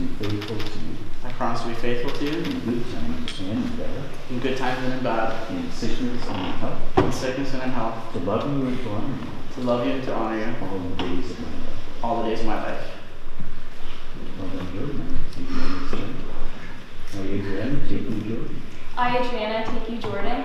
be faithful to you. I promise to be faithful to you. In good times and in bad. In good times and in bad. In sickness and in health. In sickness and in health. To love you and to honor you. To love you and to honor you. All the days of my life. All the days of my life. I, Adriana, take you, Jordan,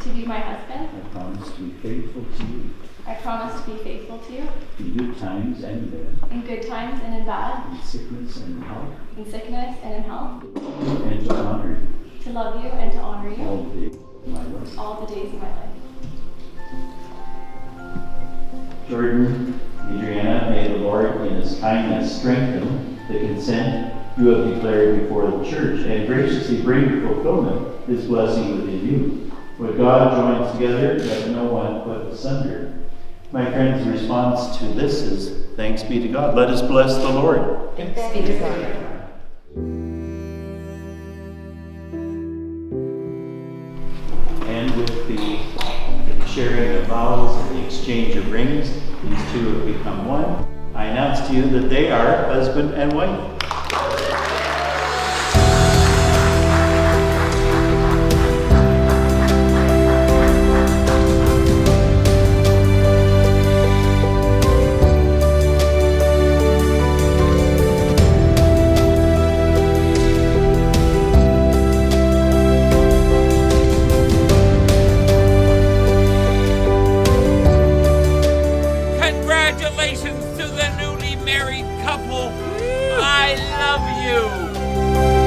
to be my husband. I promise to be faithful to you. I promise to be faithful to you in good times and bad, in good times and in bad, in sickness and in health, in sickness and in health, and to honor you to love you and to honor you all the days of my life. all the days of my life. Jordan, Adriana, may the Lord in his kindness strengthen the consent you have declared before the church and graciously bring to fulfillment his blessing within you. What God joins together, let no one put asunder. My friends, response to this is thanks be to God. Let us bless the Lord. Thanks be to God. And with the sharing of vows and the exchange of rings, these two have become one. I announce to you that they are husband and wife. Congratulations to the newly married couple. I love you.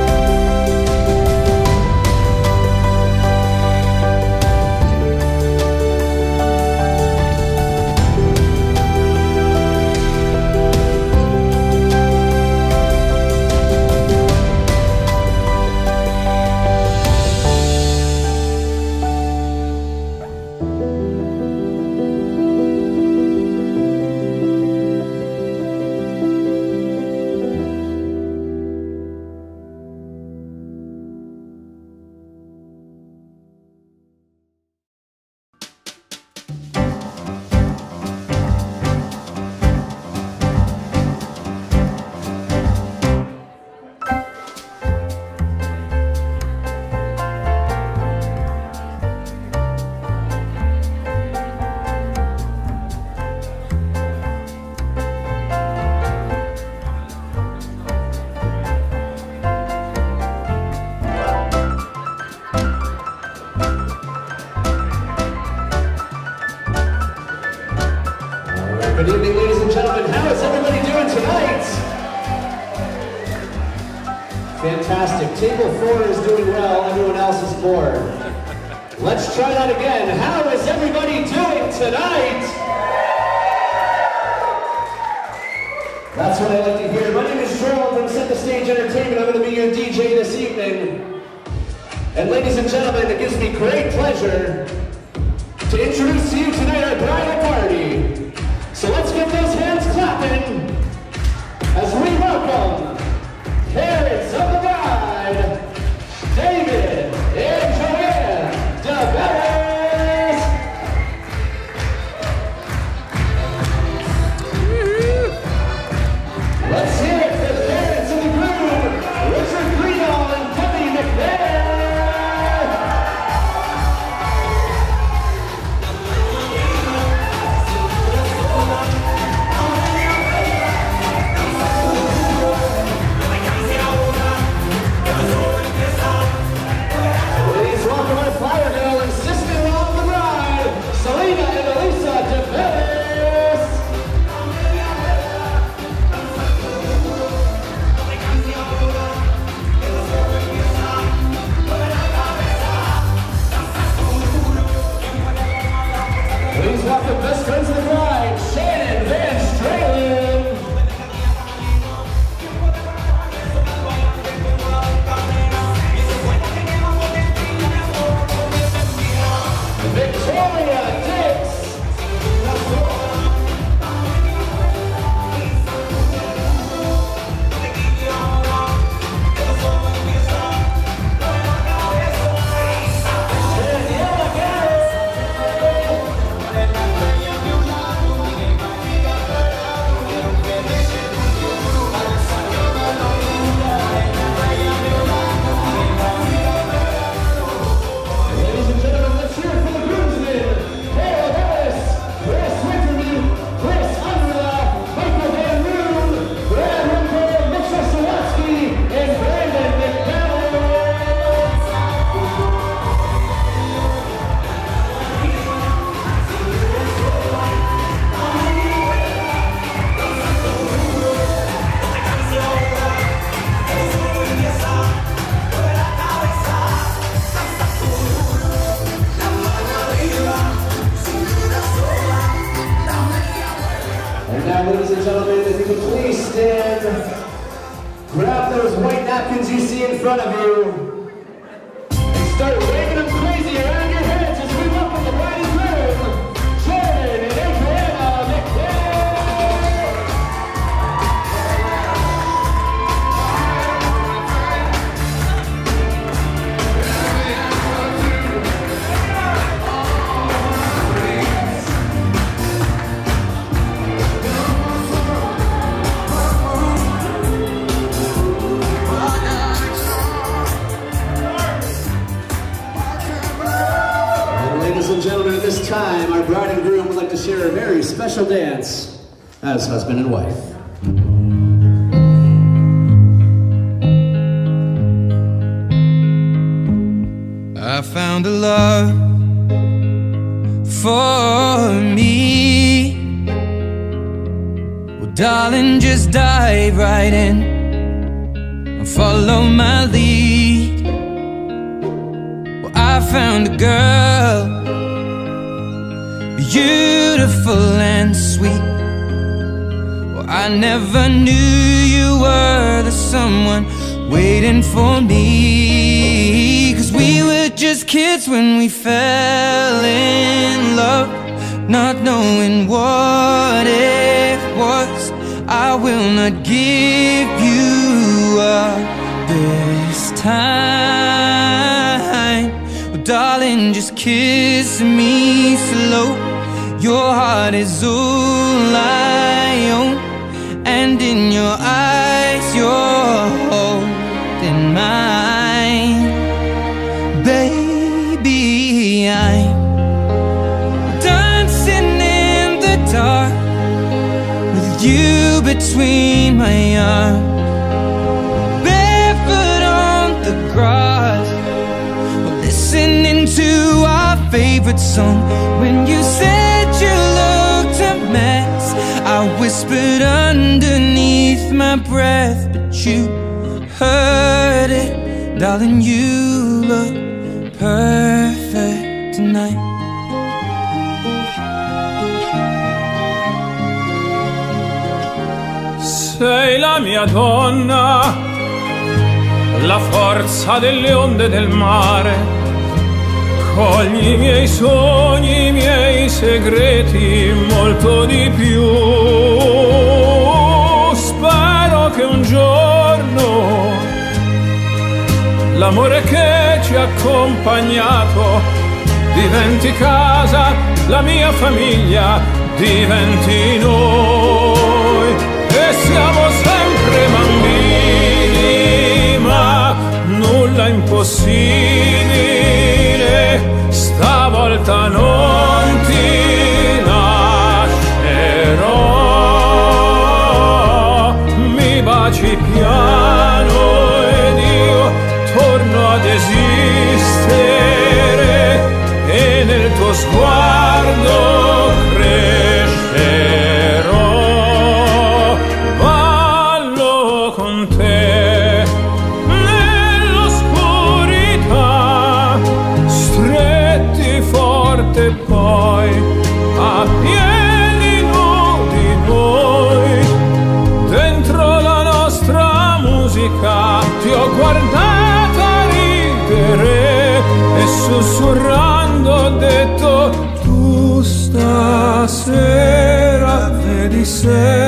Table four is doing well. Everyone else is bored. Let's try that again. How is everybody doing tonight? That's what I like to hear. My name is Gerald from Set the Stage Entertainment. I'm going to be your DJ this evening. And ladies and gentlemen, it gives me great pleasure to introduce to you you see in time, our bride and groom would like to share a very special dance as husband and wife. I found a love for me. Well, darling, just dive right in and follow my lead. Well, I found a girl, beautiful and sweet. Well, I never knew you were the someone waiting for me. Cause we were just kids when we fell in love, not knowing what it was. I will not give you up this time. Well, darling, just kiss me slow. Your heart is all I own, and in your eyes, you're holding mine. Baby, I'm dancing in the dark with you between my arms. Barefoot on the grass, listening to our favorite song. When you said I whispered underneath my breath, but you heard it, darling. You look perfect tonight. Sei la mia donna, la forza delle onde del mare. Cogli i miei sogni, i miei segreti, molto di più. Spero che un giorno l'amore che ci ha accompagnato diventi casa, la mia famiglia diventi noi e siamo sempre bambini, ma nulla impossibile, stavolta non ah ser.